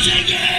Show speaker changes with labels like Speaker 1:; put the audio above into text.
Speaker 1: chicken!